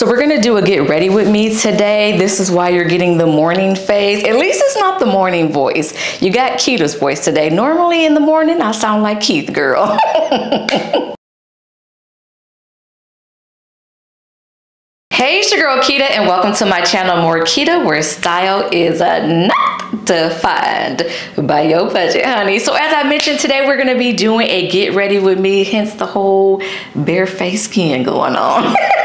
So we're gonna do a get ready with me today. This is why you're getting the morning phase. At least it's not the morning voice. You got Keta's voice today. Normally in the morning, I sound like Keith, girl. Hey, it's your girl Keita, and welcome to my channel More Keta, where style is a not defined by your budget, honey. So, as I mentioned today, we're gonna be doing a get ready with me, hence the whole bare face skin going on.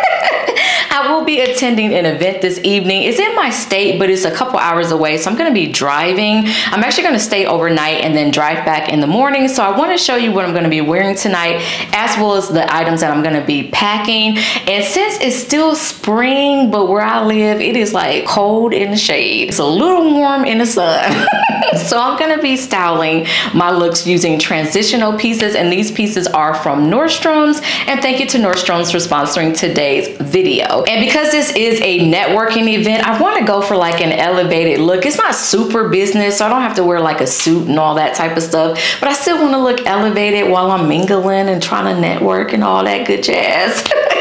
I will be attending an event this evening. It's in my state, but it's a couple hours away. So I'm gonna be driving. I'm actually gonna stay overnight and then drive back in the morning. So I wanna show you what I'm gonna be wearing tonight, as well as the items that I'm gonna be packing. And since it's still spring, but where I live, it is like cold in the shade. It's a little warm in the sun. so I'm gonna be styling my looks using transitional pieces and these pieces are from Nordstrom's and thank you to Nordstrom's for sponsoring today's video. And because this is a networking event, I wanna go for like an elevated look. It's not super business, so I don't have to wear like a suit and all that type of stuff, but I still wanna look elevated while I'm mingling and trying to network and all that good jazz.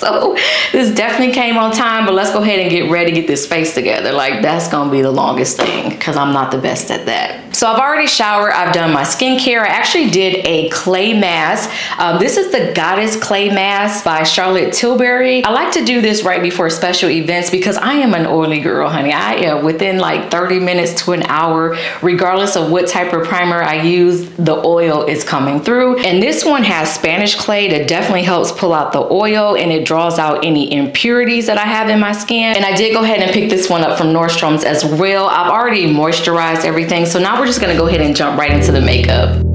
so this definitely came on time, but let's go ahead and get ready, to get this face together. Like that's gonna be the longest thing because I'm not the best at that. So I've already showered, I've done my skincare. I actually did a clay mask. Um, this is the Goddess Clay Mask by Charlotte Tilbury. I like to do this right before special events because I am an oily girl, honey. I am within like 30 minutes to an hour, regardless of what type of primer I use, the oil is coming through. And this one has Spanish clay that definitely helps pull out the oil and it draws out any impurities that I have in my skin. And I did go ahead and pick this one up from Nordstrom's as well. I've already moisturized everything. So now we're just gonna go ahead and jump right into the makeup.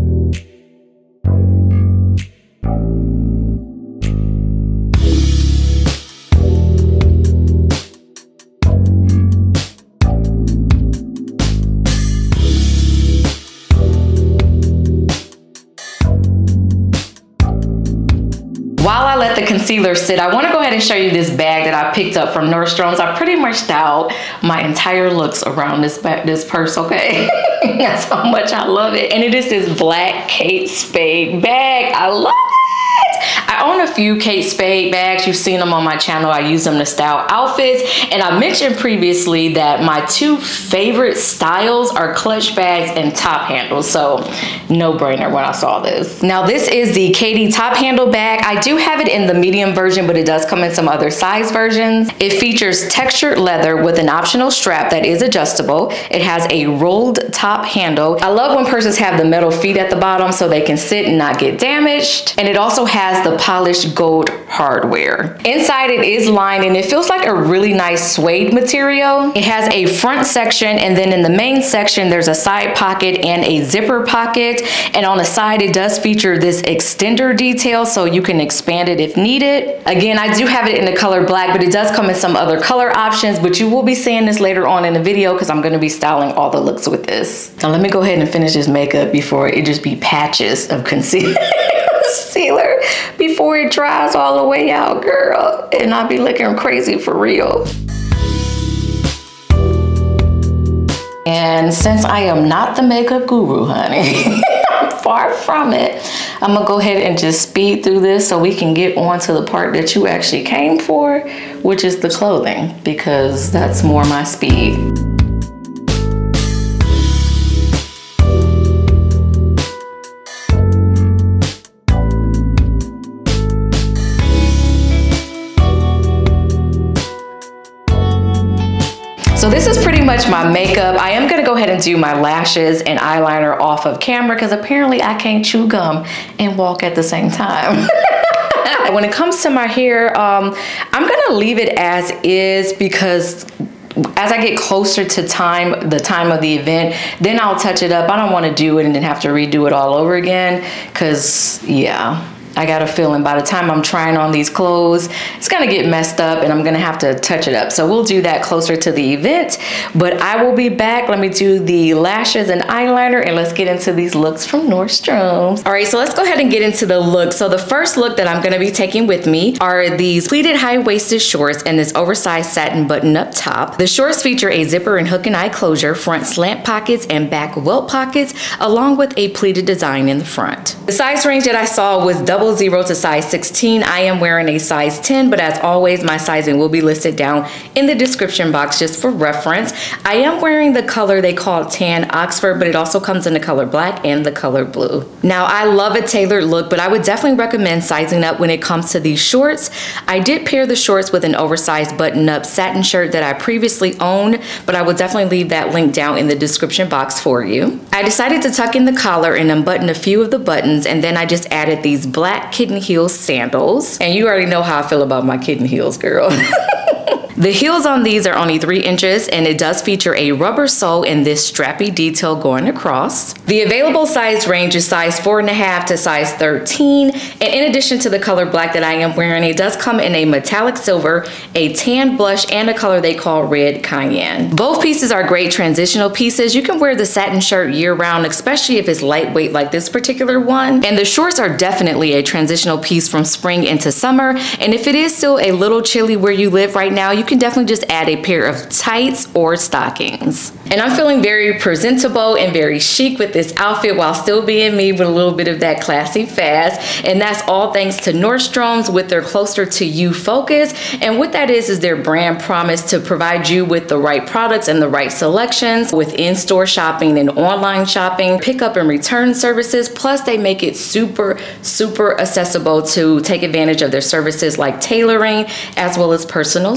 Concealer sit, I wanna go ahead and show you this bag that I picked up from Nordstrom's. I pretty much styled my entire looks around this, this purse, okay? That's how much I love it. And it is this black Kate Spade bag. I love I own a few Kate Spade bags. You've seen them on my channel. I use them to style outfits. And I mentioned previously that my two favorite styles are clutch bags and top handles. So no brainer when I saw this. Now this is the Katy top handle bag. I do have it in the medium version, but it does come in some other size versions. It features textured leather with an optional strap that is adjustable. It has a rolled top handle. I love when purses have the metal feet at the bottom so they can sit and not get damaged. And it also has the polished gold hardware. Inside it is lined and it feels like a really nice suede material. It has a front section and then in the main section there's a side pocket and a zipper pocket and on the side it does feature this extender detail so you can expand it if needed. Again I do have it in the color black but it does come in some other color options but you will be seeing this later on in the video because I'm going to be styling all the looks with this. Now let me go ahead and finish this makeup before it just be patches of concealer. concealer before it dries all the way out, girl. And I'll be looking crazy for real. And since I am not the makeup guru, honey, far from it, I'm gonna go ahead and just speed through this so we can get on to the part that you actually came for, which is the clothing, because that's more my speed. So this is pretty much my makeup. I am gonna go ahead and do my lashes and eyeliner off of camera because apparently I can't chew gum and walk at the same time. when it comes to my hair, um, I'm gonna leave it as is because as I get closer to time, the time of the event, then I'll touch it up. I don't wanna do it and then have to redo it all over again because yeah, I got a feeling by the time I'm trying on these clothes, it's gonna get messed up and I'm gonna have to touch it up. So we'll do that closer to the event, but I will be back. Let me do the lashes and eyeliner and let's get into these looks from Nordstrom's. All right, so let's go ahead and get into the look. So the first look that I'm gonna be taking with me are these pleated high-waisted shorts and this oversized satin button up top. The shorts feature a zipper and hook and eye closure, front slant pockets and back welt pockets, along with a pleated design in the front. The size range that I saw was double zero to size 16. I am wearing a size 10, but as always, my sizing will be listed down in the description box just for reference. I am wearing the color they call tan Oxford, but it also comes in the color black and the color blue. Now, I love a tailored look, but I would definitely recommend sizing up when it comes to these shorts. I did pair the shorts with an oversized button-up satin shirt that I previously owned, but I will definitely leave that link down in the description box for you. I decided to tuck in the collar and unbutton a few of the buttons, and then I just added these black kitten heel sandals. And you already know how I feel about my kitten heels, girl. The heels on these are only three inches and it does feature a rubber sole in this strappy detail going across. The available size range is size four and a half to size 13. And in addition to the color black that I am wearing, it does come in a metallic silver, a tan blush, and a color they call red cayenne. Both pieces are great transitional pieces. You can wear the satin shirt year round, especially if it's lightweight like this particular one. And the shorts are definitely a transitional piece from spring into summer. And if it is still a little chilly where you live right now, you can definitely just add a pair of tights or stockings. And I'm feeling very presentable and very chic with this outfit while still being me with a little bit of that classy fast. And that's all thanks to Nordstrom's with their closer to you focus. And what that is, is their brand promise to provide you with the right products and the right selections with in-store shopping and online shopping, pickup and return services. Plus they make it super, super accessible to take advantage of their services like tailoring as well as personal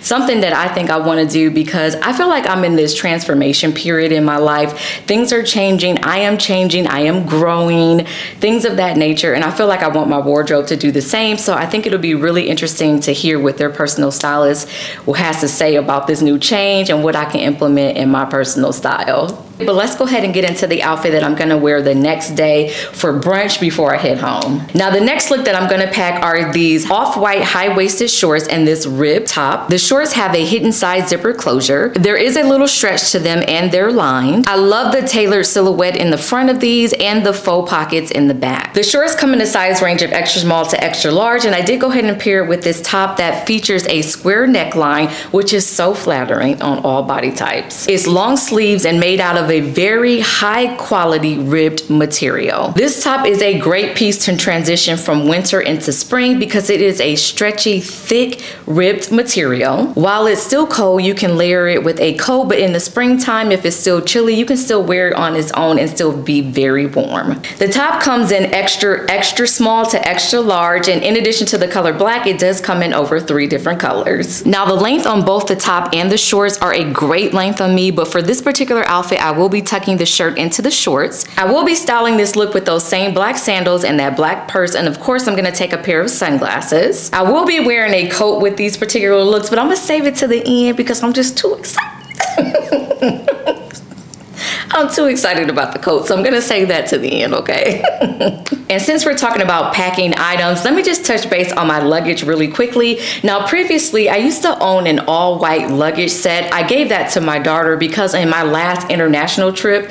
Something that I think I wanna do because I feel like I'm in this transformation period in my life. Things are changing. I am changing. I am growing, things of that nature. And I feel like I want my wardrobe to do the same. So I think it'll be really interesting to hear what their personal stylist has to say about this new change and what I can implement in my personal style. But let's go ahead and get into the outfit that I'm gonna wear the next day for brunch before I head home. Now the next look that I'm gonna pack are these off-white high-waisted shorts and this rib top. The shorts have a hidden side zipper closure. There is a little stretch to them and they're lined. I love the tailored silhouette in the front of these and the faux pockets in the back. The shorts come in a size range of extra small to extra large and I did go ahead and pair it with this top that features a square neckline which is so flattering on all body types. It's long sleeves and made out a very high quality ribbed material. This top is a great piece to transition from winter into spring because it is a stretchy, thick, ribbed material. While it's still cold, you can layer it with a coat, but in the springtime, if it's still chilly, you can still wear it on its own and still be very warm. The top comes in extra, extra small to extra large, and in addition to the color black, it does come in over three different colors. Now, the length on both the top and the shorts are a great length on me, but for this particular outfit, I will be tucking the shirt into the shorts. I will be styling this look with those same black sandals and that black purse. And of course, I'm gonna take a pair of sunglasses. I will be wearing a coat with these particular looks, but I'm gonna save it to the end because I'm just too excited. I'm too excited about the coat, so I'm gonna say that to the end, okay? and since we're talking about packing items, let me just touch base on my luggage really quickly. Now, previously, I used to own an all white luggage set. I gave that to my daughter because in my last international trip,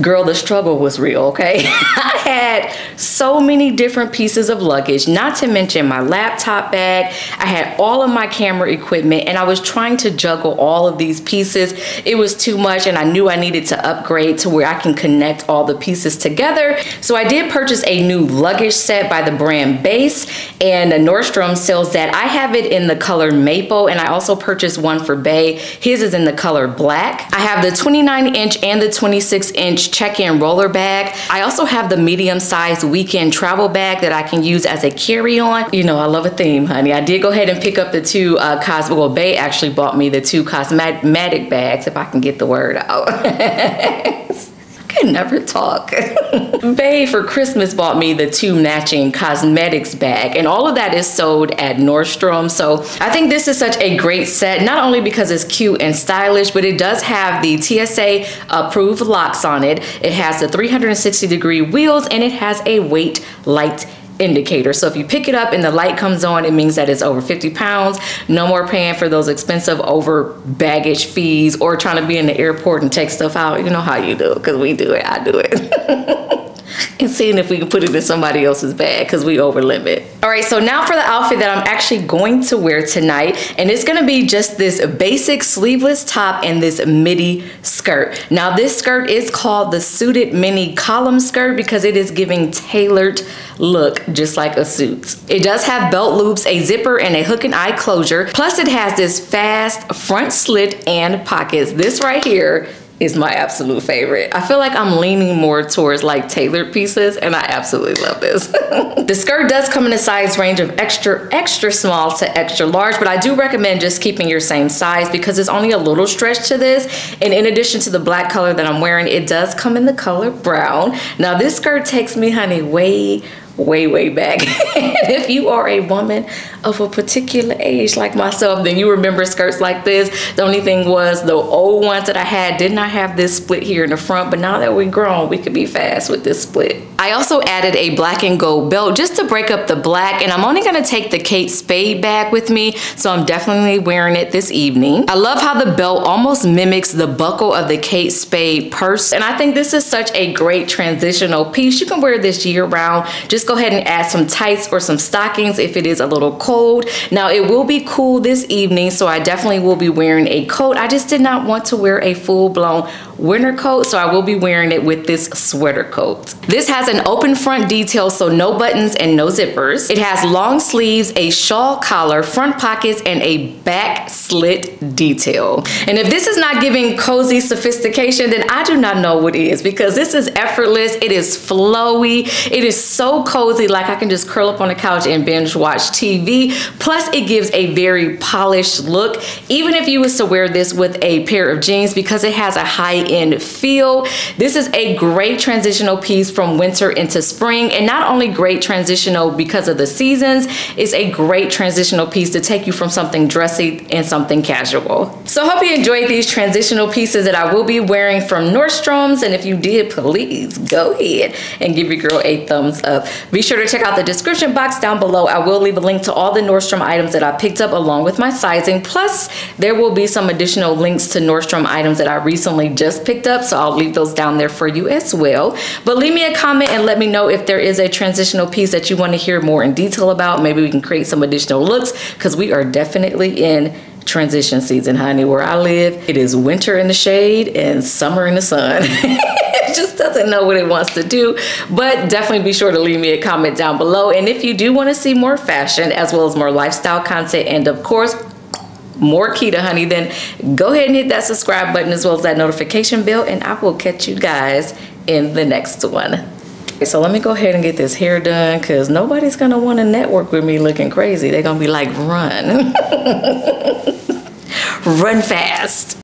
girl, the struggle was real, okay? I had so many different pieces of luggage, not to mention my laptop bag. I had all of my camera equipment and I was trying to juggle all of these pieces. It was too much and I knew I needed to upgrade to where I can connect all the pieces together. So I did purchase a new luggage set by the brand Béis and Nordstrom sells that. I have it in the color maple and I also purchased one for Bay. His is in the color black. I have the 29 inch and the 26 inch inch check-in roller bag. I also have the medium sized weekend travel bag that I can use as a carry-on. You know, I love a theme, honey. I did go ahead and pick up the two uh, cosmetic, well, Bay actually bought me the two cosmetic bags, if I can get the word out. can never talk. Bay for Christmas bought me the two matching cosmetics bag and all of that is sold at Nordstrom. So I think this is such a great set, not only because it's cute and stylish, but it does have the TSA approved locks on it. It has the 360 degree wheels and it has a weight light indicator. So if you pick it up and the light comes on, it means that it's over 50 pounds. No more paying for those expensive over baggage fees or trying to be in the airport and take stuff out. You know how you do because we do it. I do it. and seeing if we can put it in somebody else's bag because we over limit. All right, so now for the outfit that I'm actually going to wear tonight, and it's gonna be just this basic sleeveless top and this midi skirt. Now this skirt is called the suited mini column skirt because it is giving tailored look just like a suit. It does have belt loops, a zipper, and a hook and eye closure. Plus it has this fast front slit and pockets. This right here is my absolute favorite. I feel like I'm leaning more towards like tailored pieces and I absolutely love this. the skirt does come in a size range of extra, extra small to extra large, but I do recommend just keeping your same size because it's only a little stretch to this. And in addition to the black color that I'm wearing, it does come in the color brown. Now this skirt takes me, honey, way, way, way back. if you are a woman of a particular age like myself, then you remember skirts like this. The only thing was the old ones that I had did not have this split here in the front, but now that we're grown, we could be fast with this split. I also added a black and gold belt just to break up the black, and I'm only gonna take the Kate Spade bag with me, so I'm definitely wearing it this evening. I love how the belt almost mimics the buckle of the Kate Spade purse, and I think this is such a great transitional piece. You can wear this year round. Just go ahead and add some tights or some stockings if it is a little cold. Now it will be cool this evening, so I definitely will be wearing a coat. I just did not want to wear a full blown winter coat, so I will be wearing it with this sweater coat. This has an open front detail, so no buttons and no zippers. It has long sleeves, a shawl collar, front pockets, and a back slit detail. And if this is not giving cozy sophistication, then I do not know what is because this is effortless, it is flowy, it is so cozy, like I can just curl up on the couch and binge watch TV. Plus it gives a very polished look, even if you was to wear this with a pair of jeans because it has a high end feel. This is a great transitional piece from winter into spring and not only great transitional because of the seasons, it's a great transitional piece to take you from something dressy and something casual. So hope you enjoyed these transitional pieces that I will be wearing from Nordstrom's and if you did, please go ahead and give your girl a thumbs up. Be sure to check out the description box down below. I will leave a link to all the Nordstrom items that I picked up along with my sizing. Plus, there will be some additional links to Nordstrom items that I recently just picked up. So I'll leave those down there for you as well. But leave me a comment and let me know if there is a transitional piece that you want to hear more in detail about. Maybe we can create some additional looks because we are definitely in transition season, honey. Where I live, it is winter in the shade and summer in the sun. it just doesn't know what it wants to do. But definitely be sure to leave me a comment down below. And if you do want to see more fashion as well as more lifestyle content, and of course, more Keta honey, then go ahead and hit that subscribe button as well as that notification bell and I will catch you guys in the next one. So let me go ahead and get this hair done because nobody's gonna want to network with me looking crazy. They're gonna be like, run. run fast.